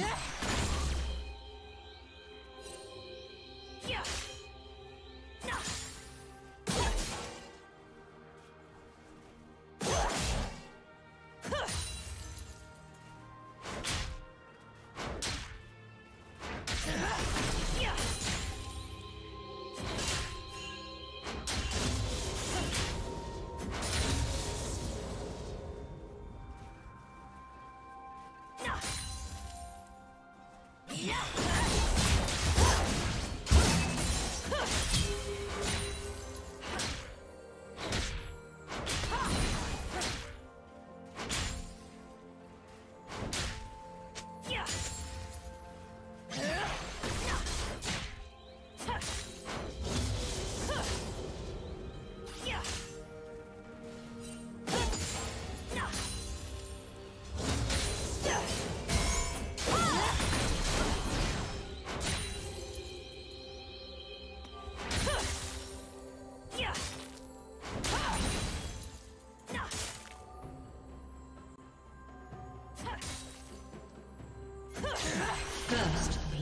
Yeah. Yeah.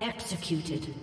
Executed.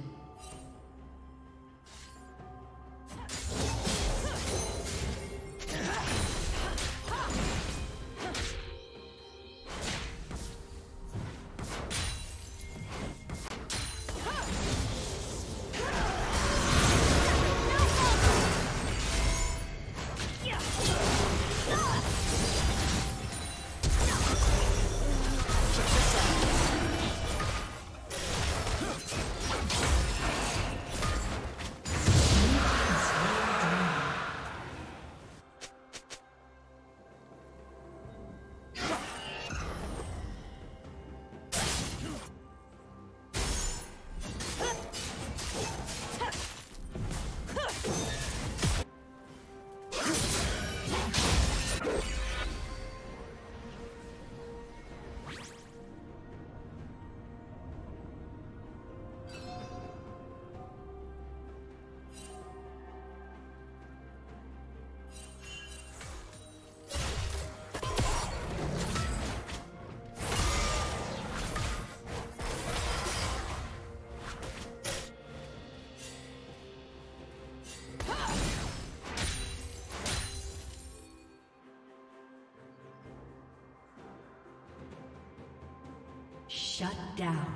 Shut down.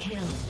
Kill.